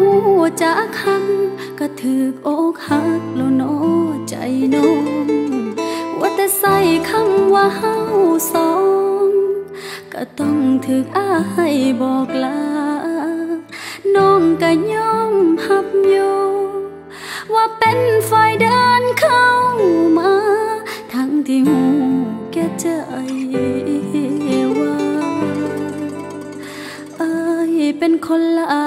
หูจักคำก็ถืออกหักแล้วนอใจน้อว่าแต่ใส่คำว่าเฮาสองก็ต้องถืกอ้ายบอกลาน้องก็ยอมหับอยู่ว่าเป็นฝ่ายเดินเข้ามาทั้งที่หูแก่ใจว่าอายเป็นคนลา